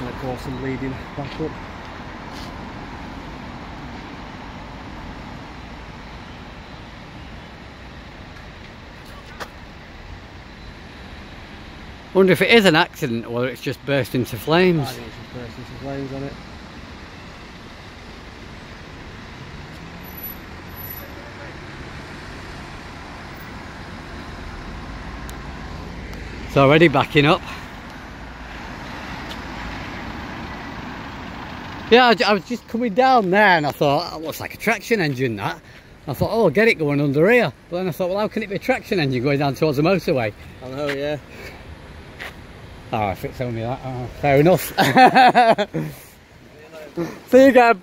going to cause some bleeding back up. Wonder if it is an accident or it's just burst into flames. I think it's just burst into flames on it. It's already backing up. Yeah, I, I was just coming down there and I thought, oh, that looks like a traction engine that. I thought, oh, I'll get it going under here. But then I thought, well, how can it be a traction engine going down towards the motorway? I know, yeah. Oh, if it's only that, oh, fair enough. See you again.